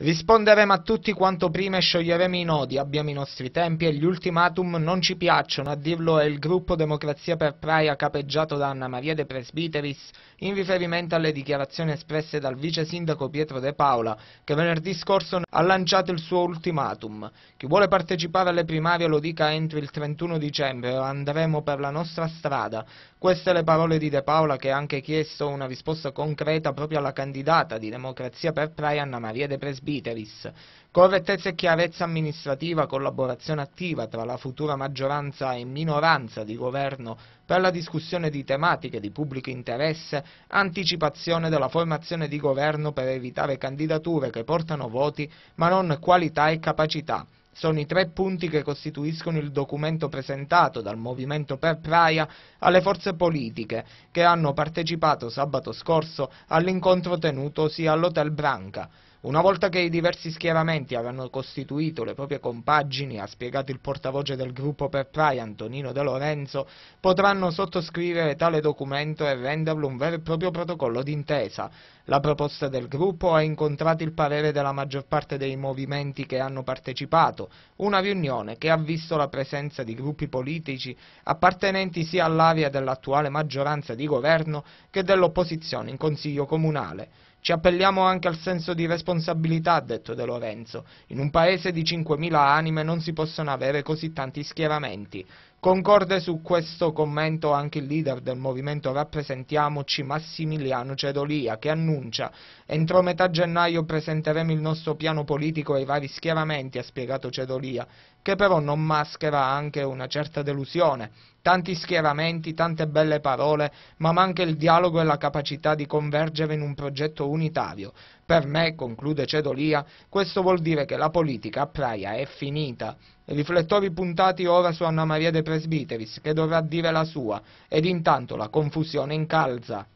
Risponderemo a tutti quanto prima e scioglieremo i nodi, abbiamo i nostri tempi e gli ultimatum non ci piacciono, a dirlo è il gruppo Democrazia per Praia capeggiato da Anna Maria De Presbiteris in riferimento alle dichiarazioni espresse dal vice sindaco Pietro De Paola che venerdì scorso ha lanciato il suo ultimatum. Chi vuole partecipare alle primarie lo dica entro il 31 dicembre o andremo per la nostra strada. Queste le parole di De Paola che ha anche chiesto una risposta concreta proprio alla candidata di Democrazia per Praia Anna Maria De Presbiteris Biteris. Correttezza e chiarezza amministrativa, collaborazione attiva tra la futura maggioranza e minoranza di governo per la discussione di tematiche di pubblico interesse, anticipazione della formazione di governo per evitare candidature che portano voti ma non qualità e capacità sono i tre punti che costituiscono il documento presentato dal Movimento per Praia alle forze politiche che hanno partecipato sabato scorso all'incontro tenutosi all'Hotel Branca. Una volta che i diversi schieramenti avranno costituito le proprie compagini, ha spiegato il portavoce del gruppo per Praia Antonino De Lorenzo, potranno sottoscrivere tale documento e renderlo un vero e proprio protocollo d'intesa. La proposta del gruppo ha incontrato il parere della maggior parte dei movimenti che hanno partecipato, una riunione che ha visto la presenza di gruppi politici appartenenti sia all'area dell'attuale maggioranza di governo che dell'opposizione in Consiglio Comunale. Ci appelliamo anche al senso di responsabilità, ha detto De Lorenzo. In un paese di 5.000 anime non si possono avere così tanti schieramenti. Concorde su questo commento anche il leader del movimento Rappresentiamoci Massimiliano Cedolia che annuncia entro metà gennaio presenteremo il nostro piano politico ai vari schieramenti, ha spiegato Cedolia, che però non maschera anche una certa delusione. Tanti schieramenti, tante belle parole, ma manca il dialogo e la capacità di convergere in un progetto unitario. Per me, conclude Cedolia, questo vuol dire che la politica a Praia è finita. Riflettori puntati ora su Anna Maria De Presbiteris, che dovrà dire la sua, ed intanto la confusione incalza.